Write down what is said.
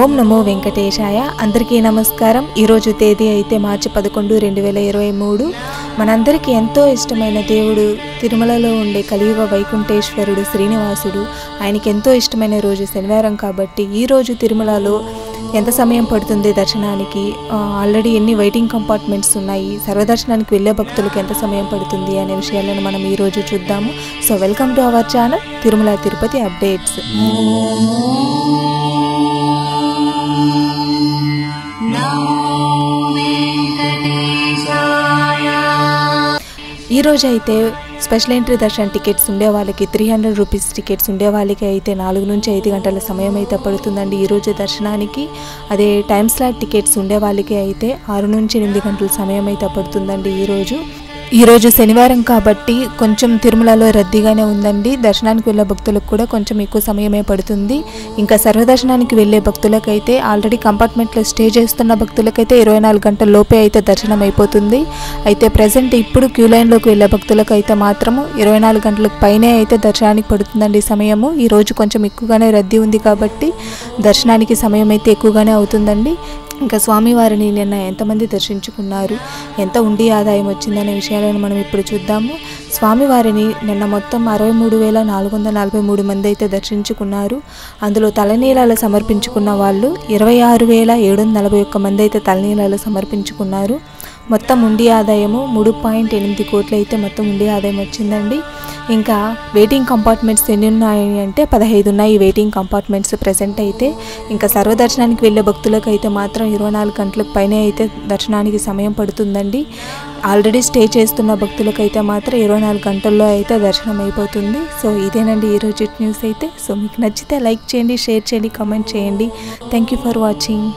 ఓం నమో వెంకటేశాయ. అందరికీ నమస్కారం. ఈరోజు తేదీ అయితే మార్చి పదకొండు రెండు వేల ఇరవై మూడు. మనందరికీ ఎంతో ఇష్టమైన దేవుడు తిరుమలలో ఉండే కలియుగ వైకుంఠేశ్వరుడు శ్రీనివాసుడు. ఆయనకి ఎంతో ఇష్టమైన రోజు శనివారం కాబట్టి ఈరోజు తిరుమలలో ఎంత సమయం పడుతుంది దర్శనానికి? ఆల్రెడీ ఎన్ని వెయిటింగ్ కంపార్ట్మెంట్స్ ఉన్నాయి? సర్వదర్శనానికి వెళ్ళే భక్తులకు ఎంత సమయం పడుతుంది అనే విషయాలను మనం ఈరోజు చూద్దాము. So welcome to our channel Tirumala Tirupati updates. ఈరోజు అయితే స్పెషల్ ఎంట్రీ దర్శనం టికెట్స్ ఉండే వాళ్ళకి త్రీ హండ్రెడ్ రూపీస్ టికెట్స్ ఉండే వాళ్ళకి అయితే నాలుగు నుంచి ఐదు గంటల సమయం అయితే పడుతుందండి. ఈరోజు దర్శనానికి అదే టైం స్లాట్ టికెట్స్ ఉండే వాళ్ళకి అయితే ఆరు నుంచి ఎనిమిది గంటల సమయం అయితే పడుతుందండి ఈరోజు ఈరోజు శనివారం కాబట్టి కొంచెం తిరుమలలో రద్దీగానే ఉందండి. దర్శనానికి వెళ్ళే భక్తులకు కూడా కొంచెం ఎక్కువ సమయమే పడుతుంది. ఇంకా సర్వదర్శనానికి వెళ్ళే భక్తులకైతే ఆల్రెడీ కంపార్ట్మెంట్లో స్టే చేస్తున్న భక్తులకైతే ఇరవై నాలుగు గంటల లోపే అయితే దర్శనం అయిపోతుంది. అయితే ప్రజెంట్ ఇప్పుడు క్యూ లైన్లోకి వెళ్ళే భక్తులకు అయితే మాత్రము ఇరవై నాలుగు గంటలకు పైనే అయితే దర్శనానికి పడుతుందండి సమయము. ఈరోజు కొంచెం ఎక్కువగానే రద్దీ ఉంది కాబట్టి దర్శనానికి సమయం అయితే ఎక్కువగానే అవుతుందండి. ఇంకా స్వామివారిని నిన్న ఎంతమంది దర్శించుకున్నారు? ఎంత ఉండి ఆదాయం వచ్చిందనే విషయాలను మనం ఇప్పుడు చూద్దాము. స్వామివారిని నిన్న మొత్తం అరవై మూడు వేల నాలుగు వందల నలభై మూడు మంది అయితే దర్శించుకున్నారు. అందులో తలనీలాలు సమర్పించుకున్న వాళ్ళు ఇరవై ఆరు వేల ఏడు వందల నలభై ఒక్క మంది అయితే తలనీలాలు సమర్పించుకున్నారు. మొత్తం ఉండి ఆదాయము మూడు పాయింట్ ఎనిమిది కోట్లు అయితే మొత్తం ఉండి ఆదాయం వచ్చిందండి. ఇంకా వెయిటింగ్ కంపార్ట్మెంట్స్ ఎన్ని ఉన్నాయి అంటే పదహైదు ఉన్నాయి వెయిటింగ్ కంపార్ట్మెంట్స్ ప్రజెంట్ అయితే. ఇంకా సర్వదర్శనానికి వెళ్ళే భక్తులకు అయితే మాత్రం ఇరవై నాలుగు గంటలకు పైనే అయితే దర్శనానికి సమయం పడుతుందండి. ఆల్రెడీ స్టే చేస్తున్న భక్తులకు అయితే మాత్రం ఇరవై నాలుగు గంటల్లో అయితే దర్శనం అయిపోతుంది. సో ఇదేనండి ఈరోజు న్యూస్ అయితే. సో మీకు నచ్చితే లైక్ చేయండి షేర్ చేయండి కామెంట్ చేయండి. Thank you for watching